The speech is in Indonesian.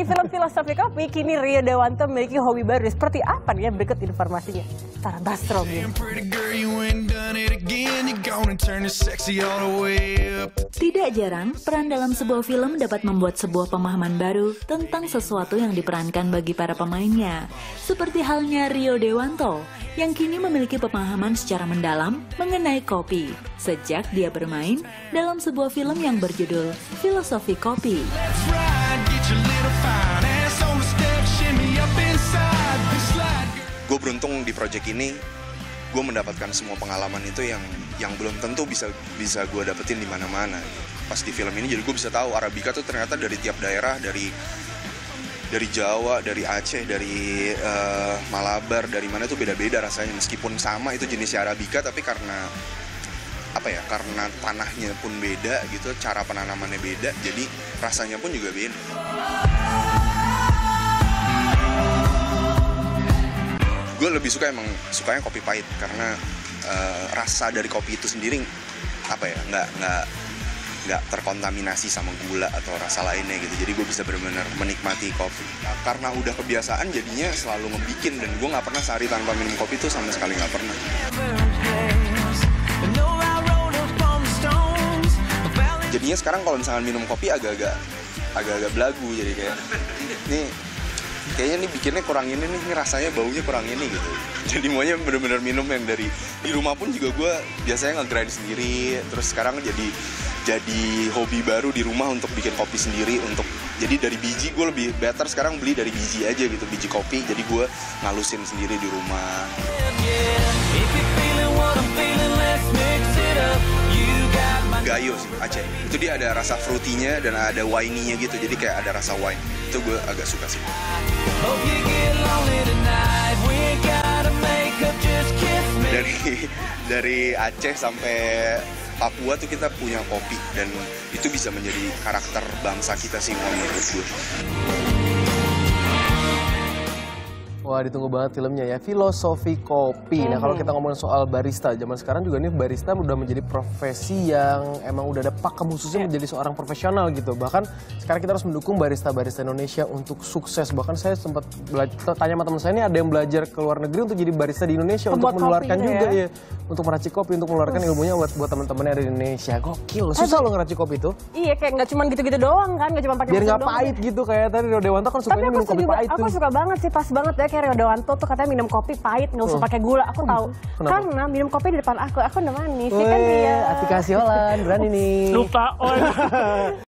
di film Filosofi Kopi, kini Rio Dewanto memiliki hobi baru. Seperti apa nih ya? Berikut informasinya. Tara Bastro. Tidak jarang, peran dalam sebuah film dapat membuat sebuah pemahaman baru tentang sesuatu yang diperankan bagi para pemainnya. Seperti halnya Rio Dewanto, yang kini memiliki pemahaman secara mendalam mengenai kopi. Sejak dia bermain dalam sebuah film yang berjudul Filosofi Kopi. Gue beruntung di project ini. Gue mendapatkan semua pengalaman itu yang yang belum tentu bisa bisa gue dapetin di mana-mana. Pas di film ini jadi gue bisa tahu Arabica tuh ternyata dari tiap daerah dari dari Jawa dari Aceh dari uh, Malabar dari mana tuh beda-beda rasanya. Meskipun sama itu jenisnya Arabica tapi karena apa ya karena tanahnya pun beda gitu cara penanamannya beda jadi rasanya pun juga beda. Gue lebih suka emang sukanya kopi pahit karena uh, rasa dari kopi itu sendiri apa ya nggak nggak nggak terkontaminasi sama gula atau rasa lainnya gitu. Jadi gue bisa benar-benar menikmati kopi. Nah, karena udah kebiasaan jadinya selalu ngebikin dan gue nggak pernah sehari tanpa minum kopi itu sama sekali nggak pernah jadinya sekarang kalau misalnya minum kopi agak-agak agak-agak belagu jadi kayak ini kayaknya nih bikinnya kurang ini nih rasanya baunya kurang ini gitu. Jadi maunya bener-bener minum yang dari di rumah pun juga gue biasanya nge-grind sendiri terus sekarang jadi jadi hobi baru di rumah untuk bikin kopi sendiri untuk jadi dari biji gue lebih better sekarang beli dari biji aja gitu biji kopi jadi gue ngalusin sendiri di rumah Gayo sih Aceh. Itu dia ada rasa fruitynya dan ada winey-nya gitu. Jadi kayak ada rasa wine. Itu gue agak suka sih. Dari dari Aceh sampai Papua tuh kita punya kopi. Dan itu bisa menjadi karakter bangsa kita sih menurut gue. Wah ditunggu banget filmnya ya, Filosofi Kopi. Nah kalau kita ngomongin soal barista, zaman sekarang juga nih barista udah menjadi profesi yang emang udah ada pakem khususnya menjadi seorang profesional gitu. Bahkan sekarang kita harus mendukung barista-barista Indonesia untuk sukses. Bahkan saya sempat tanya sama teman saya ini ada yang belajar ke luar negeri untuk jadi barista di Indonesia untuk menularkan juga ya. ya, untuk meracik kopi, untuk menularkan ilmunya buat buat teman-teman yang ada di Indonesia. Gokil, susah loh ngeracik kopi itu. Iya kayak nggak cuma gitu-gitu doang kan, nggak cuma pakai Biar nggak pahit gitu kayak tadi Dewanto kan suka minum kopi pahit Aku suka banget sih, pas banget ya kayak Rio Dewanto tuh katanya minum kopi pahit nggak usah pakai gula. Aku tahu karena minum kopi di depan aku, aku udah manis. Kan dia. Aplikasi berani nih. Lupa on.